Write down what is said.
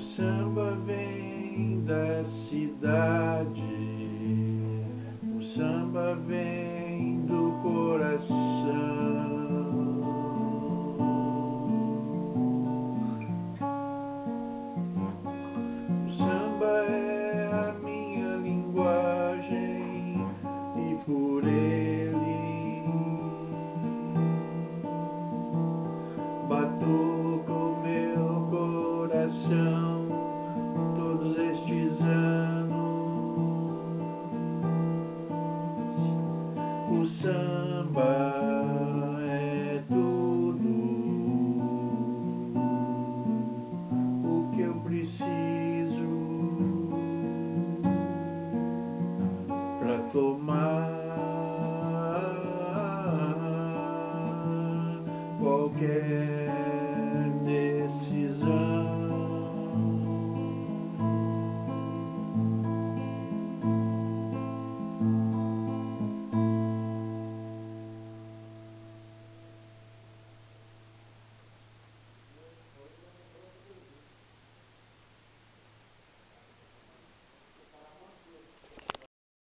samba vem da cidade, o samba vem do coração. O samba é tudo o que eu preciso para tomar qualquer decisão.